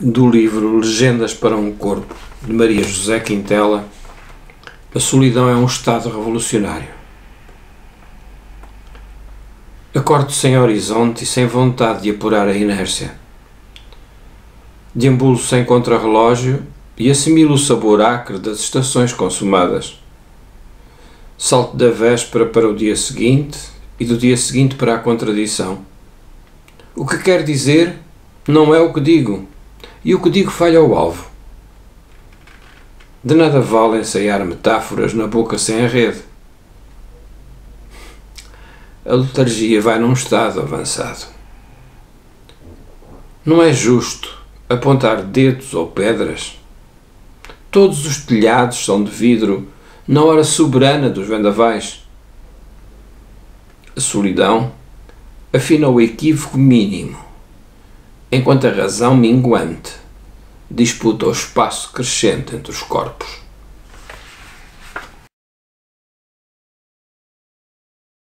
do livro Legendas para um Corpo, de Maria José Quintela, a solidão é um estado revolucionário. Acordo sem horizonte e sem vontade de apurar a inércia. Deambulo sem contrarrelógio e assimilo o sabor acre das estações consumadas. Salto da véspera para o dia seguinte e do dia seguinte para a contradição. O que quer dizer não é o que digo, e o que digo falha ao alvo. De nada vale ensaiar metáforas na boca sem a rede. A letargia vai num estado avançado. Não é justo apontar dedos ou pedras. Todos os telhados são de vidro na hora soberana dos vendavais. A solidão afina o equívoco mínimo, enquanto a razão minguante disputa o espaço crescente entre os corpos.